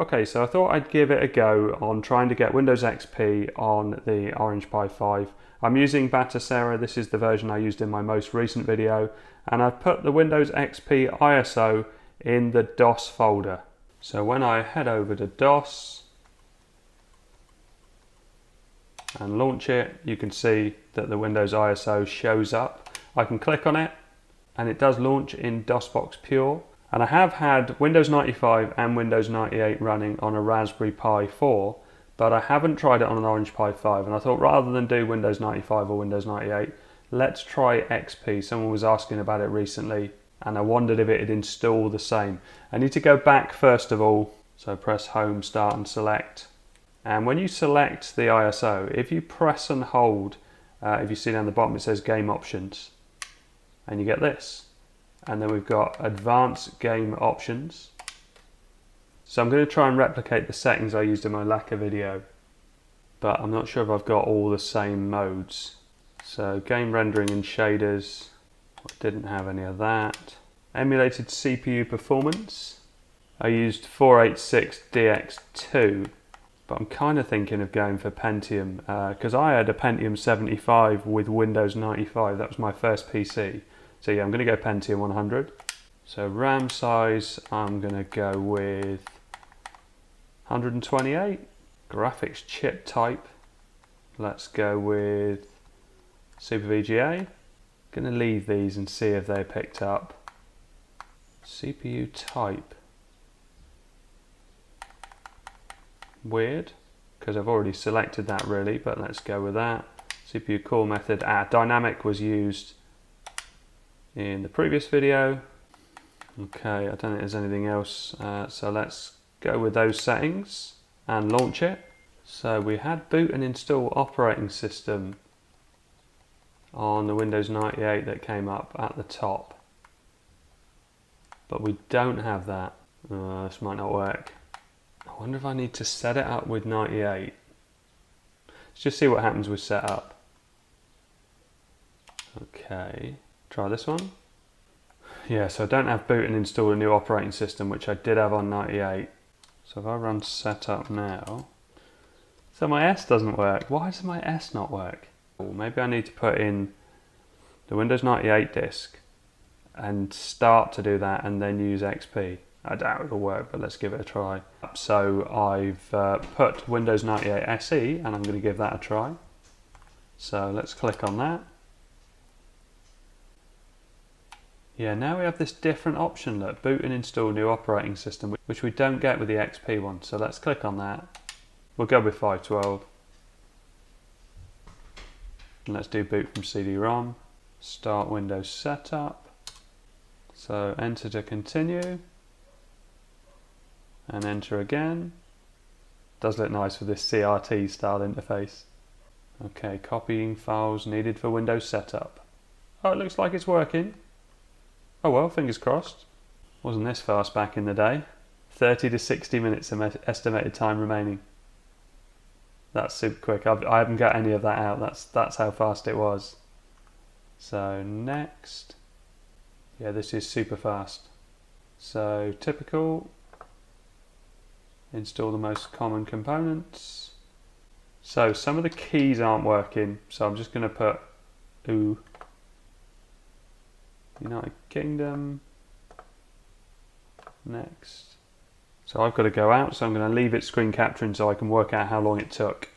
Okay, so I thought I'd give it a go on trying to get Windows XP on the Orange Pi 5. I'm using Batocera, this is the version I used in my most recent video, and I've put the Windows XP ISO in the DOS folder. So when I head over to DOS and launch it, you can see that the Windows ISO shows up. I can click on it and it does launch in DOSBox Pure. And I have had Windows 95 and Windows 98 running on a Raspberry Pi 4, but I haven't tried it on an Orange Pi 5. And I thought rather than do Windows 95 or Windows 98, let's try XP. Someone was asking about it recently, and I wondered if it'd install the same. I need to go back first of all, so press Home, Start and Select. And when you select the ISO, if you press and hold, uh, if you see down the bottom it says Game Options, and you get this and then we've got advanced game options. So I'm going to try and replicate the settings I used in my Lakka video, but I'm not sure if I've got all the same modes. So game rendering and shaders, I didn't have any of that. Emulated CPU performance, I used 486DX2, but I'm kind of thinking of going for Pentium because uh, I had a Pentium 75 with Windows 95, that was my first PC. So yeah, I'm going to go Pentium 100. So RAM size, I'm going to go with 128. Graphics chip type, let's go with Super VGA. Going to leave these and see if they're picked up. CPU type. Weird, because I've already selected that really, but let's go with that. CPU core method, ah, dynamic was used in the previous video. Okay, I don't think there's anything else. Uh, so let's go with those settings and launch it. So we had boot and install operating system on the Windows 98 that came up at the top. But we don't have that. Uh, this might not work. I wonder if I need to set it up with 98. Let's just see what happens with setup. Okay. Try this one. Yeah, so I don't have boot and install a new operating system, which I did have on 98. So if I run setup now, so my S doesn't work. Why does my S not work? Well, maybe I need to put in the Windows 98 disk and start to do that and then use XP. I doubt it'll work, but let's give it a try. So I've uh, put Windows 98 SE and I'm going to give that a try. So let's click on that. Yeah, now we have this different option, look, boot and install new operating system, which we don't get with the XP one. So let's click on that. We'll go with 512. And let's do boot from CD-ROM. Start Windows Setup. So enter to continue. And enter again. Does look nice with this CRT style interface. Okay, copying files needed for Windows Setup. Oh, it looks like it's working. Oh well, fingers crossed. Wasn't this fast back in the day. 30 to 60 minutes estimated time remaining. That's super quick. I've, I haven't got any of that out. That's that's how fast it was. So next. Yeah, this is super fast. So typical. Install the most common components. So some of the keys aren't working. So I'm just going to put ooh United Kingdom. Next. So I've got to go out, so I'm going to leave it screen capturing so I can work out how long it took.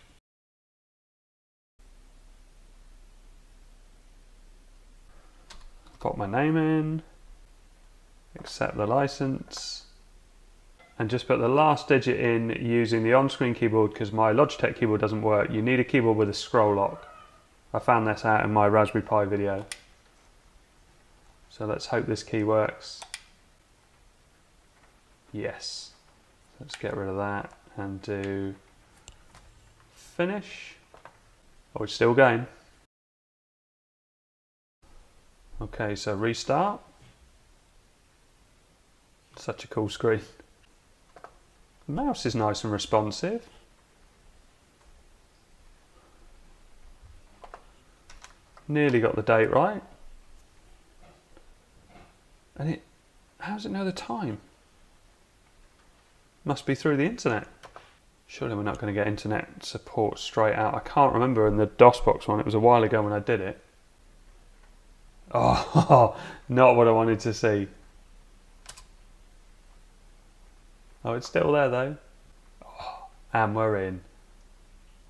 Put my name in, accept the license, and just put the last digit in using the on-screen keyboard because my Logitech keyboard doesn't work. You need a keyboard with a scroll lock. I found this out in my Raspberry Pi video. So let's hope this key works. Yes. Let's get rid of that and do finish. Oh, it's still going. Okay, so restart. Such a cool screen. The mouse is nice and responsive. Nearly got the date right. And it, how does it know the time? Must be through the internet. Surely we're not going to get internet support straight out. I can't remember in the DOSBox one, it was a while ago when I did it. Oh, not what I wanted to see. Oh, it's still there though. Oh, and we're in.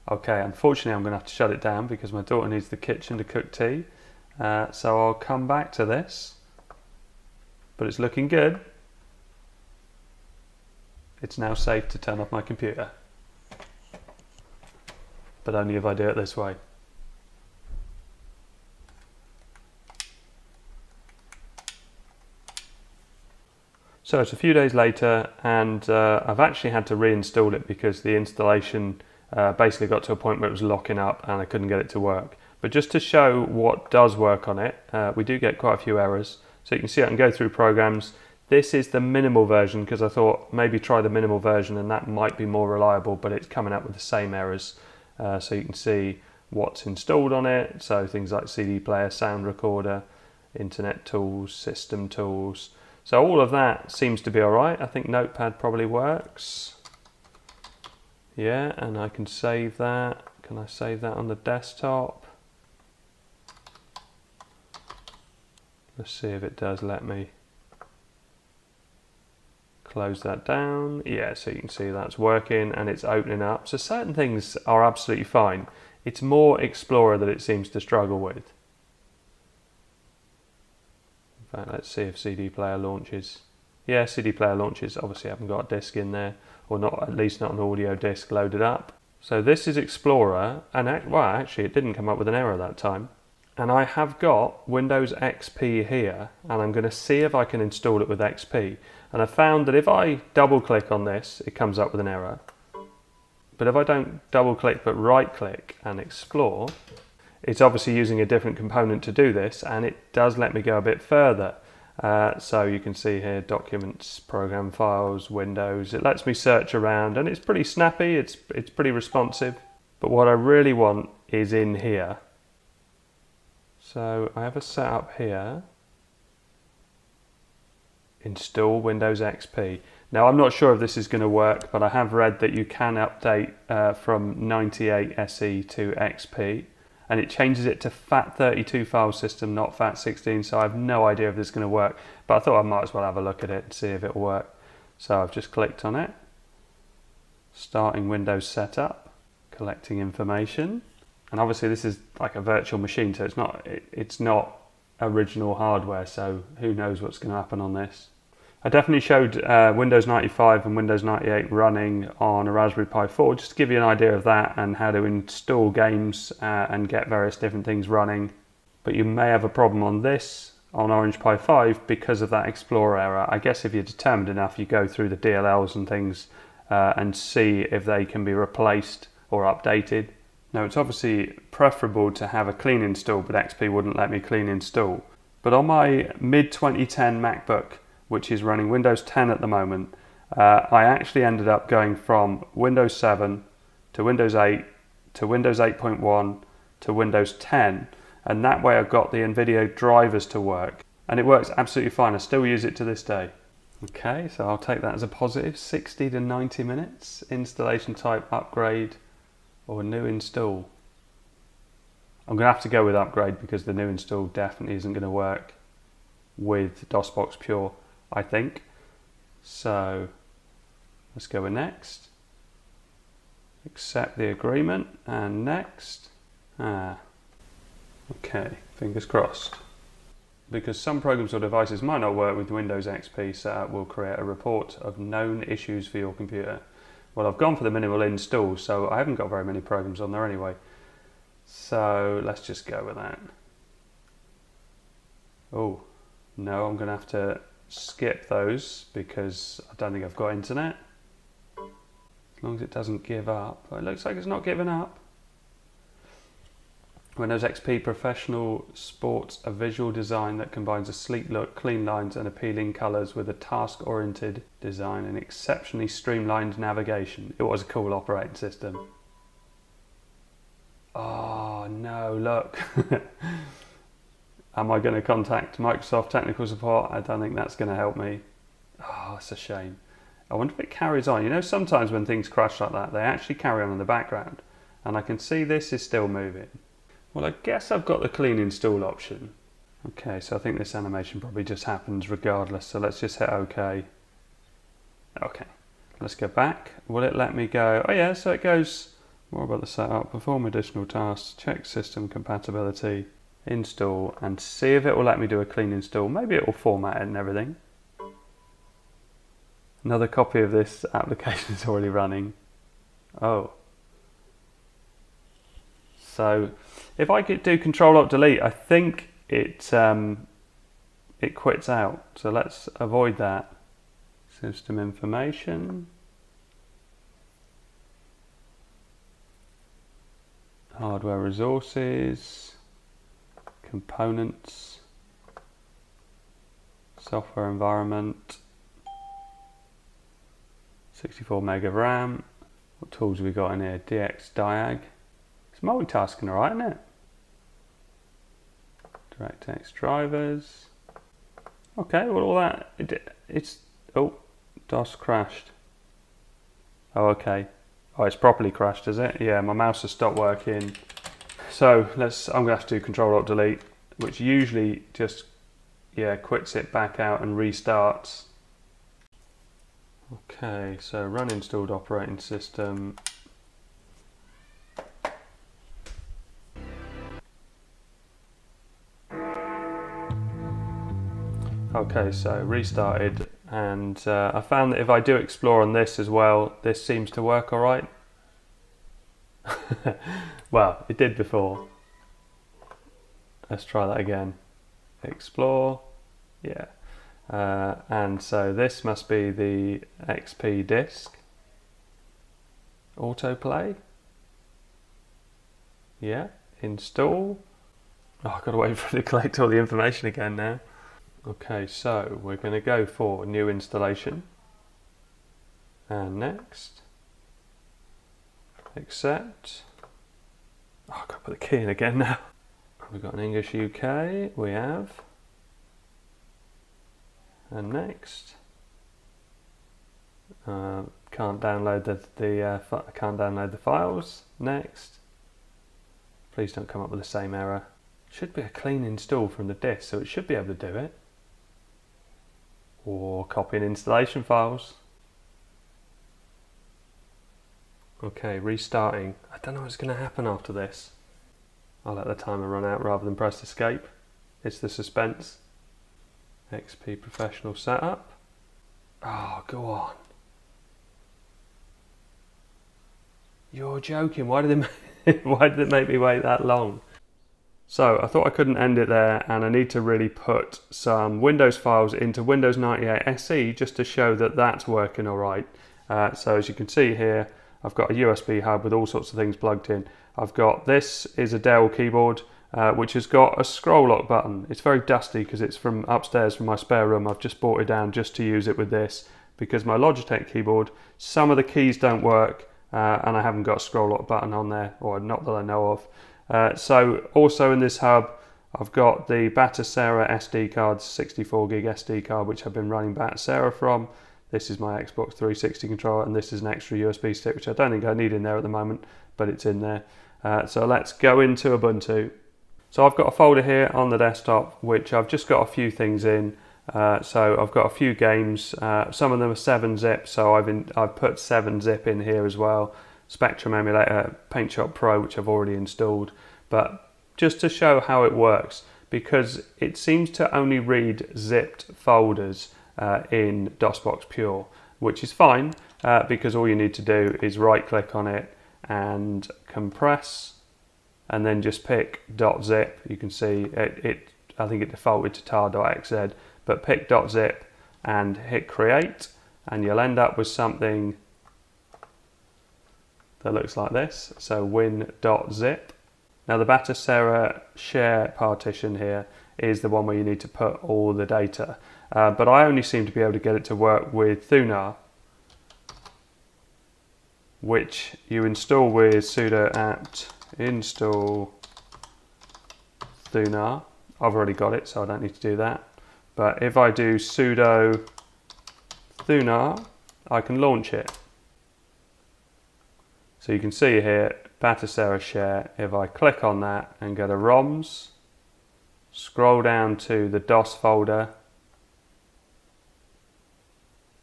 Okay, unfortunately, I'm going to have to shut it down because my daughter needs the kitchen to cook tea. Uh, so I'll come back to this. But it's looking good. It's now safe to turn off my computer. But only if I do it this way. So it's a few days later, and uh, I've actually had to reinstall it because the installation uh, basically got to a point where it was locking up and I couldn't get it to work. But just to show what does work on it, uh, we do get quite a few errors. So you can see I can go through programs. This is the minimal version because I thought maybe try the minimal version and that might be more reliable, but it's coming up with the same errors. Uh, so you can see what's installed on it. So things like CD player, sound recorder, internet tools, system tools, so all of that seems to be all right. I think Notepad probably works. Yeah, and I can save that. Can I save that on the desktop? Let's see if it does let me close that down. Yeah, so you can see that's working and it's opening up. So certain things are absolutely fine. It's more Explorer that it seems to struggle with fact, let's see if CD player launches. Yeah, CD player launches. Obviously, I haven't got a disc in there, or not at least not an audio disc loaded up. So this is Explorer, and well, actually, it didn't come up with an error that time. And I have got Windows XP here, and I'm going to see if I can install it with XP. And I found that if I double click on this, it comes up with an error. But if I don't double click but right click and explore, it's obviously using a different component to do this and it does let me go a bit further. Uh, so you can see here documents, program files, windows. It lets me search around and it's pretty snappy, it's, it's pretty responsive. But what I really want is in here. So I have a setup here. Install Windows XP. Now I'm not sure if this is going to work, but I have read that you can update uh, from 98 SE to XP and it changes it to FAT32 file system, not FAT16. So I have no idea if this is going to work, but I thought I might as well have a look at it and see if it'll work. So I've just clicked on it, starting Windows setup, collecting information, and obviously this is like a virtual machine, so it's not it, it's not original hardware. So who knows what's going to happen on this? I definitely showed uh, Windows 95 and Windows 98 running on a Raspberry Pi 4 just to give you an idea of that and how to install games uh, and get various different things running. But you may have a problem on this on Orange Pi 5 because of that Explorer error. I guess if you're determined enough, you go through the DLLs and things uh, and see if they can be replaced or updated. Now, it's obviously preferable to have a clean install, but XP wouldn't let me clean install. But on my mid 2010 MacBook, which is running Windows 10 at the moment, uh, I actually ended up going from Windows 7 to Windows 8 to Windows 8.1 to Windows 10. And that way I got the NVIDIA drivers to work. And it works absolutely fine. I still use it to this day. Okay, so I'll take that as a positive. 60 to 90 minutes. Installation type upgrade or a new install. I'm going to have to go with upgrade because the new install definitely isn't going to work with DOSBox Pure. I think. So let's go with next. Accept the agreement and next. Ah, okay, fingers crossed. Because some programs or devices might not work with Windows XP setup will create a report of known issues for your computer. Well, I've gone for the minimal install, so I haven't got very many programs on there anyway. So let's just go with that. Oh, no, I'm going to have to skip those because I don't think I've got internet. As long as it doesn't give up. It looks like it's not giving up. Windows XP Professional sports a visual design that combines a sleek look, clean lines and appealing colours with a task-oriented design and exceptionally streamlined navigation. It was a cool operating system. Oh no, look. Am I going to contact Microsoft technical support? I don't think that's going to help me. Ah, oh, it's a shame. I wonder if it carries on. You know, sometimes when things crash like that, they actually carry on in the background. And I can see this is still moving. Well, I guess I've got the clean install option. Okay, so I think this animation probably just happens regardless. So let's just hit OK. Okay, let's go back. Will it let me go? Oh yeah, so it goes more about the setup, perform additional tasks, check system compatibility, install, and see if it will let me do a clean install. Maybe it will format it and everything. Another copy of this application is already running. Oh. So if I could do Control Alt Delete, I think it um, it quits out. So let's avoid that. System information. Hardware resources. Components. Software environment. 64 meg of RAM. What tools have we got in here? DX Diag. Multitasking alright, isn't it? DirectX drivers. Okay, well all that, it, it's, oh, DOS crashed. Oh, okay. Oh, it's properly crashed, is it? Yeah, my mouse has stopped working. So let's, I'm gonna have to do Control Alt Delete, which usually just, yeah, quits it back out and restarts. Okay, so run installed operating system. Okay, so restarted and uh, I found that if I do explore on this as well, this seems to work all right. well, it did before. Let's try that again. Explore, yeah. Uh, and so this must be the XP disk. Autoplay. Yeah, install. Oh, I've got to wait for it to collect all the information again now. Okay, so we're going to go for new installation. And next. Accept. Oh, I've got to put the key in again now. We've got an English UK, we have. And next. Uh, can't download the, the uh, can't download the files. Next. Please don't come up with the same error. Should be a clean install from the disk, so it should be able to do it or copying installation files. Okay, restarting. I don't know what's going to happen after this. I'll let the timer run out rather than press escape. It's the suspense. XP professional setup. Oh, go on. You're joking. Why did it why did it make me wait that long? So I thought I couldn't end it there and I need to really put some Windows files into Windows 98 SE just to show that that's working all right. Uh, so as you can see here, I've got a USB hub with all sorts of things plugged in. I've got this is a Dell keyboard uh, which has got a scroll lock button. It's very dusty because it's from upstairs from my spare room. I've just brought it down just to use it with this because my Logitech keyboard, some of the keys don't work uh, and I haven't got a scroll lock button on there or not that I know of. Uh, so also in this hub, I've got the Batocera SD cards, 64 gig SD card, which I've been running Batocera from. This is my Xbox 360 controller, and this is an extra USB stick, which I don't think I need in there at the moment, but it's in there. Uh, so let's go into Ubuntu. So I've got a folder here on the desktop, which I've just got a few things in. Uh, so I've got a few games. Uh, some of them are 7-zip, so I've, in, I've put 7-zip in here as well. Spectrum emulator, PaintShop Pro, which I've already installed, but just to show how it works, because it seems to only read zipped folders uh, in DOSBox Pure, which is fine uh, because all you need to do is right click on it and compress and then just pick .zip. You can see it, it I think it defaulted to tar.xz, but pick .zip and hit create and you'll end up with something that looks like this. So win.zip. Now the Batocera share partition here is the one where you need to put all the data. Uh, but I only seem to be able to get it to work with Thunar, which you install with sudo apt install Thunar. I've already got it, so I don't need to do that. But if I do sudo Thunar, I can launch it. So you can see here, Batocera Share, if I click on that and go to ROMs, scroll down to the DOS folder,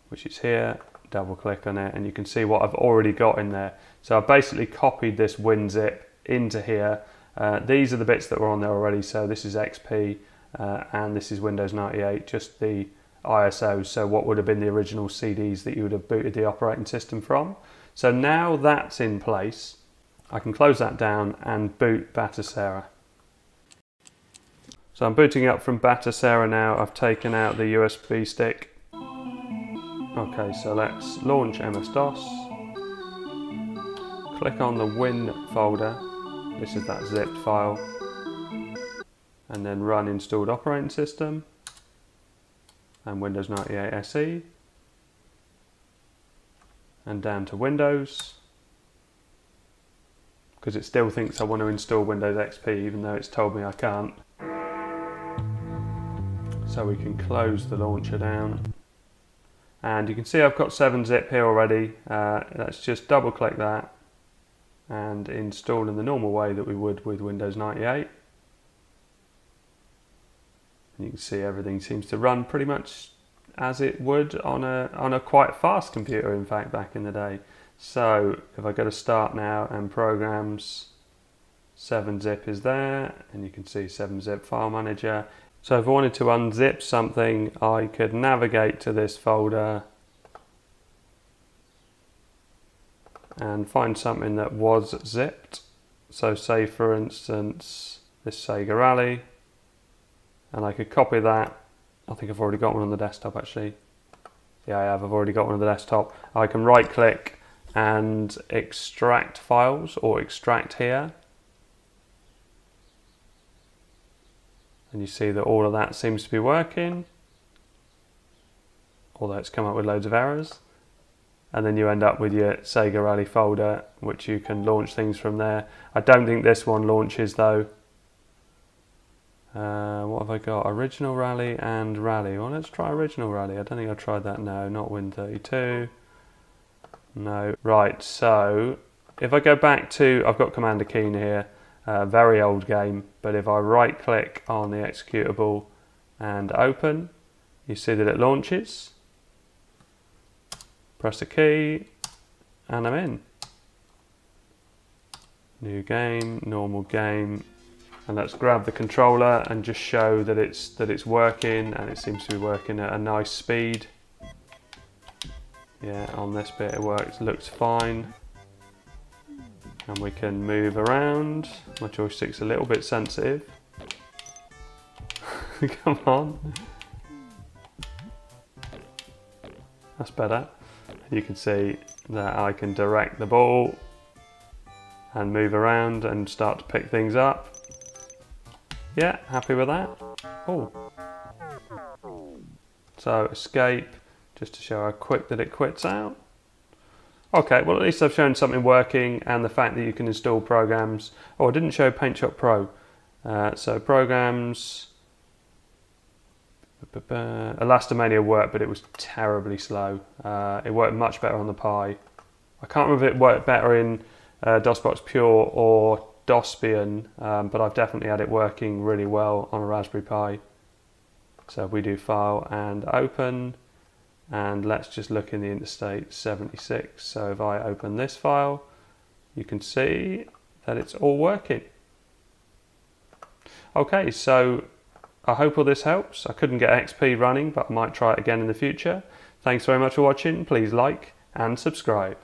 which is here, double click on it, and you can see what I've already got in there. So I've basically copied this WinZip into here. Uh, these are the bits that were on there already, so this is XP uh, and this is Windows 98, just the ISOs, so what would have been the original CDs that you would have booted the operating system from. So now that's in place, I can close that down and boot Batocera. So I'm booting up from Batocera now, I've taken out the USB stick. Okay, so let's launch MS-DOS. Click on the Win folder, this is that zipped file, and then run installed operating system and Windows 98 SE and down to Windows because it still thinks I want to install Windows XP even though it's told me I can't. So we can close the launcher down and you can see I've got 7-zip here already. Uh, let's just double click that and install in the normal way that we would with Windows 98. And you can see everything seems to run pretty much as it would on a, on a quite fast computer, in fact, back in the day. So if I go to start now and programs, 7-zip is there, and you can see 7-zip file manager. So if I wanted to unzip something, I could navigate to this folder and find something that was zipped. So say for instance, this Sega Rally, and I could copy that I think I've already got one on the desktop actually. Yeah, I have. I've already got one on the desktop. I can right click and extract files or extract here. And you see that all of that seems to be working. Although it's come up with loads of errors. And then you end up with your Sega Rally folder, which you can launch things from there. I don't think this one launches though. Uh, what have I got? Original Rally and Rally. Well, let's try Original Rally. I don't think I've tried that. No, not Win32. No. Right, so if I go back to, I've got Commander Keen here, uh, very old game, but if I right click on the executable and open, you see that it launches. Press a key and I'm in. New game, normal game, and let's grab the controller and just show that it's that it's working and it seems to be working at a nice speed. Yeah on this bit it works looks fine. And we can move around. My joystick's a little bit sensitive. Come on. That's better. You can see that I can direct the ball and move around and start to pick things up yeah, happy with that. Oh. So escape, just to show how quick that it quits out. Okay, well at least I've shown something working and the fact that you can install programs. Oh, I didn't show PaintShop Pro. Uh, so programs, Elastomania worked, but it was terribly slow. Uh, it worked much better on the Pi. I can't remember if it worked better in uh, DOSBox Pure or DOSBian, um, but I've definitely had it working really well on a Raspberry Pi. So we do file and open, and let's just look in the Interstate 76. So if I open this file, you can see that it's all working. Okay, so I hope all this helps. I couldn't get XP running, but I might try it again in the future. Thanks very much for watching. Please like and subscribe.